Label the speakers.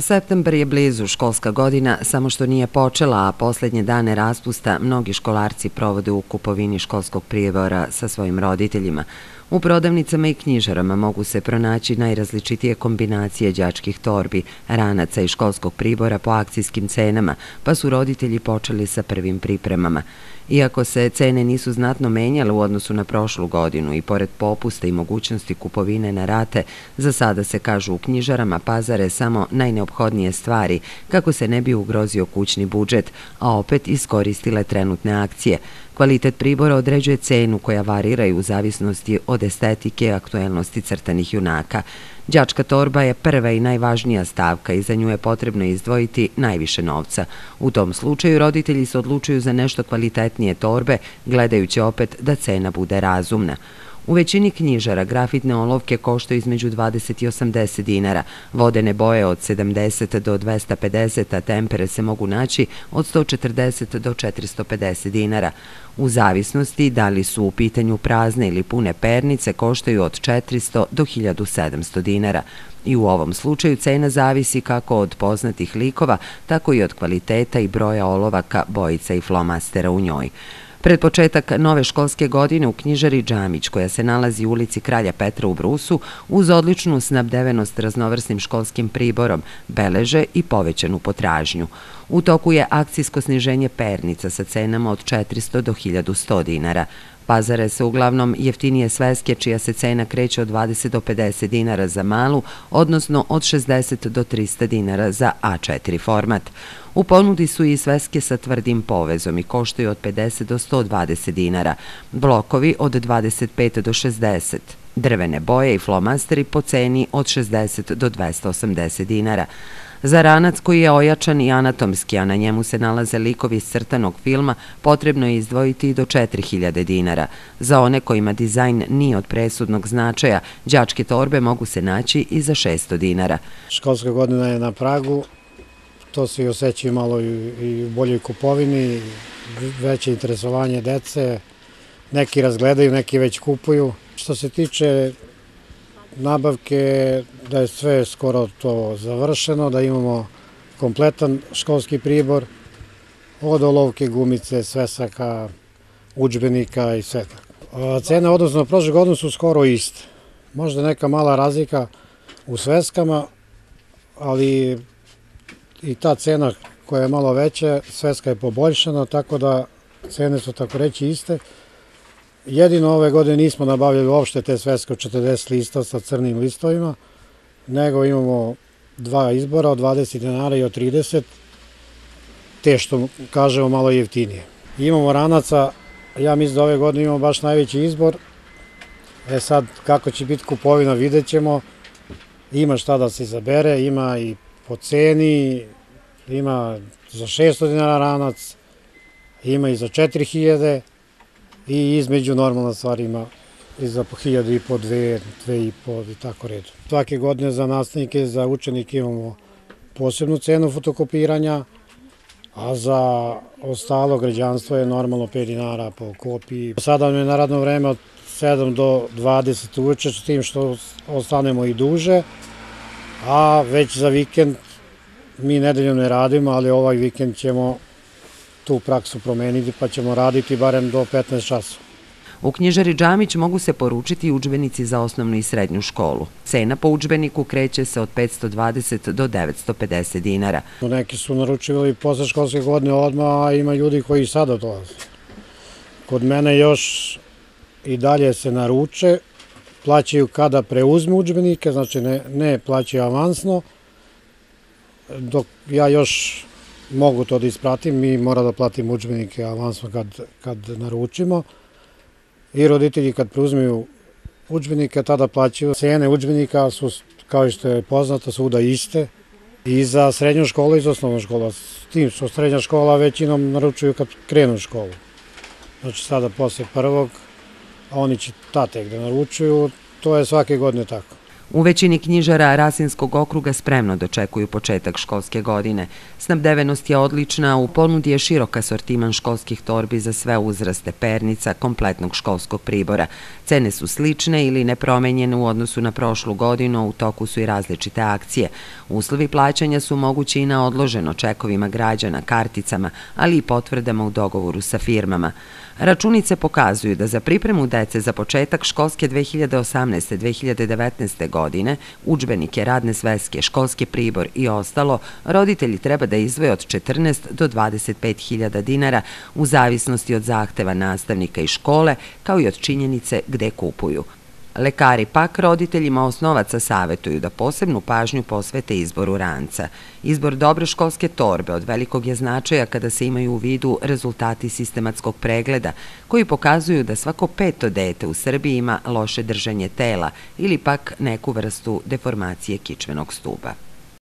Speaker 1: Septembar je blizu školska godina, samo što nije počela, a posljednje dane raspusta mnogi školarci provode u kupovini školskog prijevora sa svojim roditeljima. U prodavnicama i knjižarama mogu se pronaći najrazličitije kombinacije djačkih torbi, ranaca i školskog pribora po akcijskim cenama, pa su roditelji počeli sa prvim pripremama. Iako se cene nisu znatno menjale u odnosu na prošlu godinu i pored popusta i mogućnosti kupovine na rate, za sada se kažu u knjižarama pazare samo najneophodnije stvari kako se ne bi ugrozio kućni budžet, a opet iskoristile trenutne akcije. Kvalitet pribora određuje cenu koja variraju u zavisnosti od estetike i aktuelnosti crtanih junaka. Đačka torba je prva i najvažnija stavka i za nju je potrebno izdvojiti najviše novca. U tom slučaju roditelji se odlučuju za nešto kvalitetnije torbe, gledajući opet da cena bude razumna. U većini knjižara grafitne olovke koštaju između 20 i 80 dinara, vodene boje od 70 do 250, a tempere se mogu naći od 140 do 450 dinara. U zavisnosti da li su u pitanju prazne ili pune pernice koštaju od 400 do 1700 dinara. I u ovom slučaju cena zavisi kako od poznatih likova, tako i od kvaliteta i broja olovaka, bojica i flomastera u njoj. Pred početak nove školske godine u knjižari Džamić, koja se nalazi u ulici Kralja Petra u Brusu, uz odličnu snabdevenost raznovrsnim školskim priborom, beleže i povećanu potražnju. U toku je akcijsko sniženje pernica sa cenama od 400 do 1100 dinara. Pazare se uglavnom jeftinije sveske čija se cena kreće od 20 do 50 dinara za malu, odnosno od 60 do 300 dinara za A4 format. U ponudi su i sveske sa tvrdim povezom i koštaju od 50 do 120 dinara, blokovi od 25 do 60, drvene boje i flomasteri po ceni od 60 do 280 dinara. Za ranac koji je ojačan i anatomski, a na njemu se nalaze likovi iz crtanog filma, potrebno je izdvojiti i do 4000 dinara. Za one kojima dizajn nije od presudnog značaja, džačke torbe mogu se naći i za 600 dinara.
Speaker 2: Školska godina je na Pragu, to se i osjećaju malo i u boljoj kupovini, veće interesovanje dece, neki razgledaju, neki već kupuju. Što se tiče nabavke, da je sve skoro to završeno, da imamo kompletan školski pribor, od olovke, gumice, svesaka, učbenika i sve tako. Cene odnosno prošle godine su skoro iste. Možda neka mala razlika u sveskama, ali i ta cena koja je malo veća, sveska je poboljšana, tako da cene su tako reći iste. Jedino ove godine nismo nabavljali uopšte te sveske od 40 lista sa crnim listovima, nego imamo dva izbora od 20 dinara i od 30, te što kažemo malo jeftinije. Imamo ranaca, ja mislim da ove godine imamo baš najveći izbor, e sad kako će biti kupovina vidjet ćemo, ima šta da se izabere, ima i po ceni, ima za 600 dinara ranac, ima i za 4000 i između normalna stvar ima i za po 1000 i po 2, 2 i po i tako redu. Svake godine za nastavnike, za učenike imamo posebnu cenu fotokopiranja, a za ostalo građanstvo je normalno 5 dinara po kopiji. Sada nam je na radno vreme od 7 do 20 uveče, s tim što ostanemo i duže, a već za vikend mi nedeljom ne radimo, ali ovaj vikend ćemo tu praksu promeniti pa ćemo raditi barem do 15 časova.
Speaker 1: U knjižari Džamić mogu se poručiti učbenici za osnovnu i srednju školu. Cena po učbeniku kreće se od 520 do 950 dinara.
Speaker 2: Neki su naručivali posle školske godine odmah, a ima ljudi koji sada dolaze. Kod mene još i dalje se naruče, plaćaju kada preuzmu učbenike, znači ne, ne plaćaju avansno, dok ja još mogu to da ispratim, mi mora da platim učbenike avansno kad, kad naručimo i roditelji kad preuzmeju učbenike, tada plaćaju. Cene učbenika su, kao što je poznato, svuda iste i za srednju školu i za osnovnu školu. S tim što srednja škola većinom naručuju kad krenu u školu. Znači sada posle prvog, oni će ta tek da naručuju, to je svake godine tako.
Speaker 1: U većini knjižara Rasinskog okruga spremno dočekuju početak školske godine. Snabdevenost je odlična, u ponudi je širok asortiman školskih torbi za sve uzraste pernica, kompletnog školskog pribora. Cene su slične ili nepromenjene u odnosu na prošlu godinu, u toku su i različite akcije. Uslovi plaćanja su mogući i na odloženo čekovima građana, karticama, ali i potvrdama u dogovoru sa firmama. Računice pokazuju da za pripremu dece za početak školske 2018-2019. godine, godine, učbenike, radne sveske, školski pribor i ostalo, roditelji treba da izvoje od 14 do 25 hiljada dinara u zavisnosti od zahteva nastavnika i škole, kao i od činjenice gde kupuju. Lekari pak roditeljima osnovaca savjetuju da posebnu pažnju posvete izboru ranca. Izbor dobre školske torbe od velikog je značaja kada se imaju u vidu rezultati sistematskog pregleda koji pokazuju da svako peto dete u Srbiji ima loše držanje tela ili pak neku vrstu deformacije kičvenog stuba.